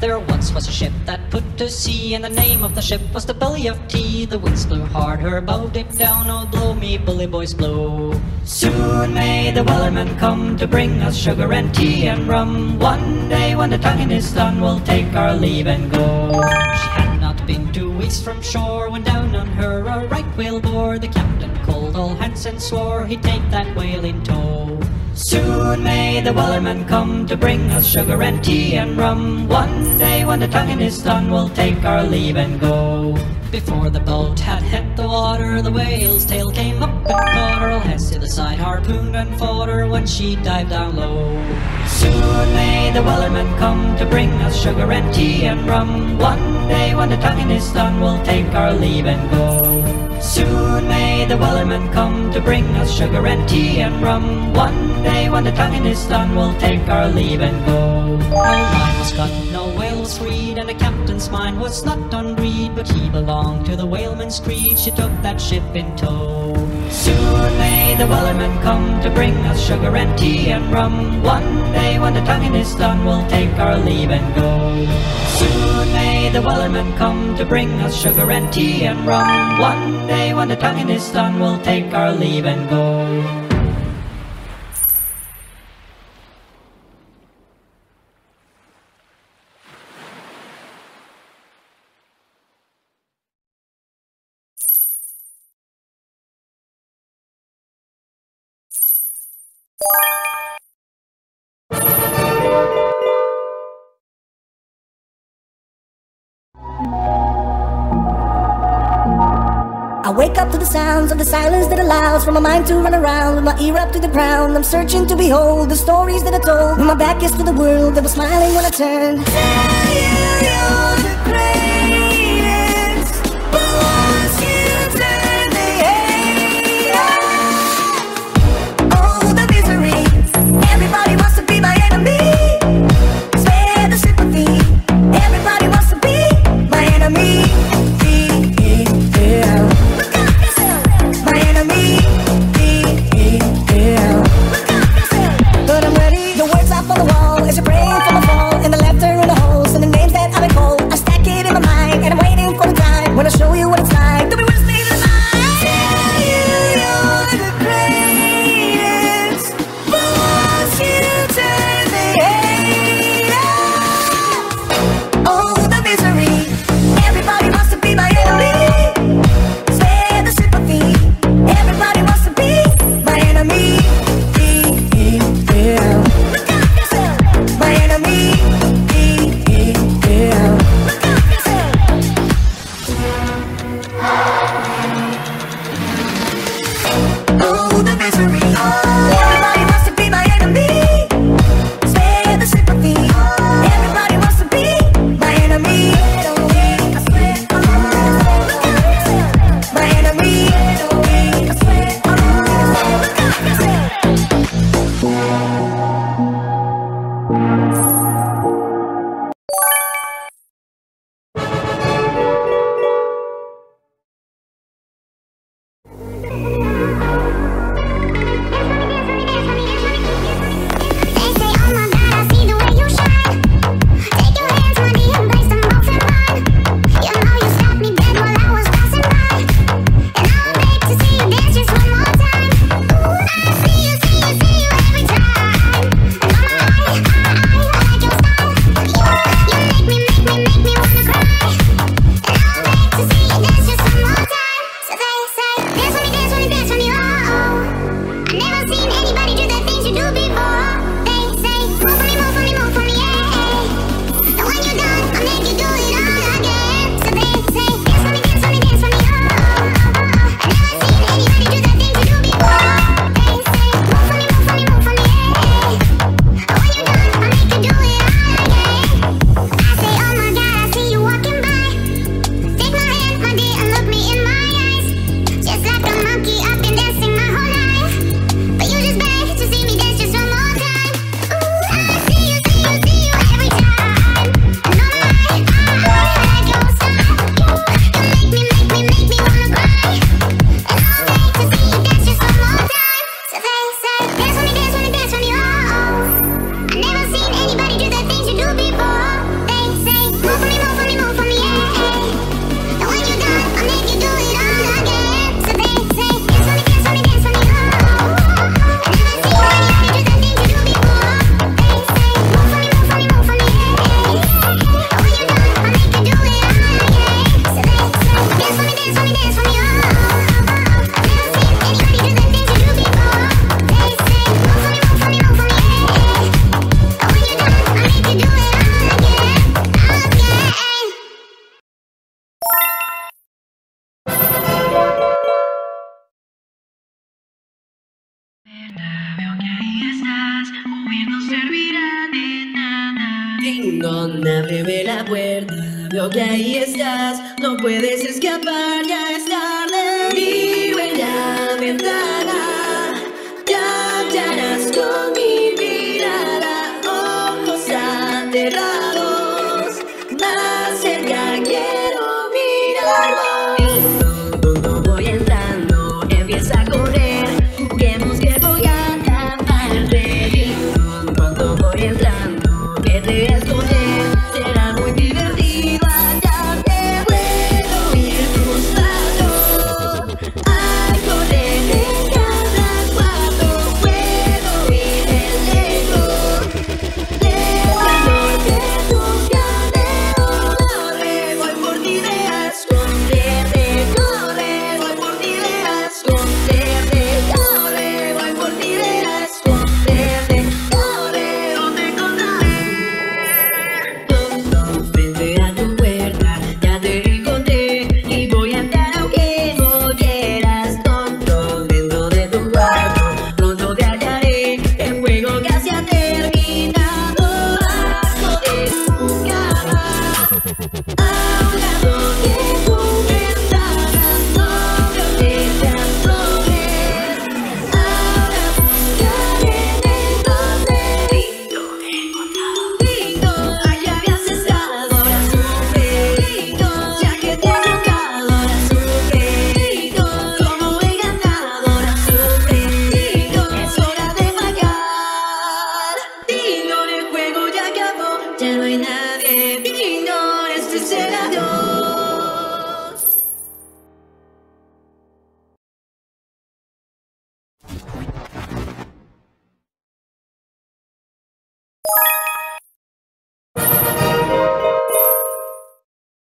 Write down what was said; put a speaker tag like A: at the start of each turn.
A: There once was a ship that put to sea, and the name of the ship was the Billy o' Tea. The winds blew hard, her bow dipped down, oh blow me, bully boys blow. Soon may the wellerman come to bring us sugar and tea and rum. One day when the tonguing is done, we'll take our leave and go. She had not been two weeks from shore when down on her a right whale bore. The captain called all hands and swore he'd take that whale in tow. Soon may the wellerman come to bring us sugar and tea and rum. One day when the tonguing is done, we'll take our leave and go. Before the boat had hit the water, the whale's tail came up and caught her. All hands to the side, harpooned and fought her when she dived down low. Soon may the wellerman come to bring us sugar and tea and rum. One day when the tonguing is done, we'll take our leave and go. Soon may the wellerman come to bring us sugar and tea and rum. One day when the tonguing is done, we'll take our leave and go. No line was cut, no whale was freed, and the captain's mind was not on greed, but he belonged to the whaleman's creed. She took that ship in tow. Soon may the wellerman come to bring us sugar and tea and rum. One day when the tonguing is done, we'll take our leave and go. Soon may the wellerman come to bring us sugar and tea and rum. One day when the tonguing is done, we'll take our leave and go.
B: I wake up to the sounds of the silence that allows for my mind to run around with my ear up to the ground. I'm searching to behold the stories that I told when my back is to the world that was smiling when I turned. Tell you you're
C: servirá de nada.
D: Dingón, ábreme la puerta, veo que ahí estás, no puedes escapar, ya estás.